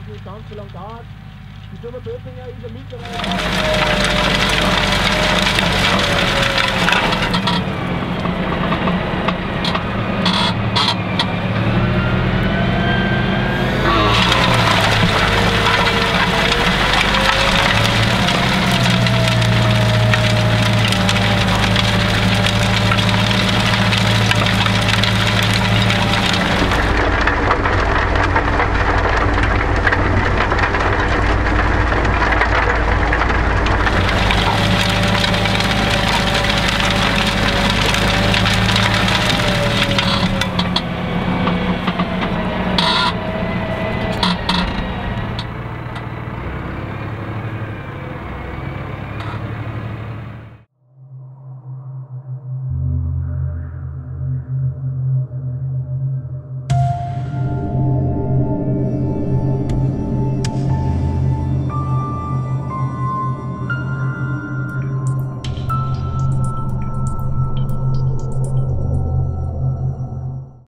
dass es nicht ganz so lange dauert. Die Firma Böttinger ist ja mittlerweile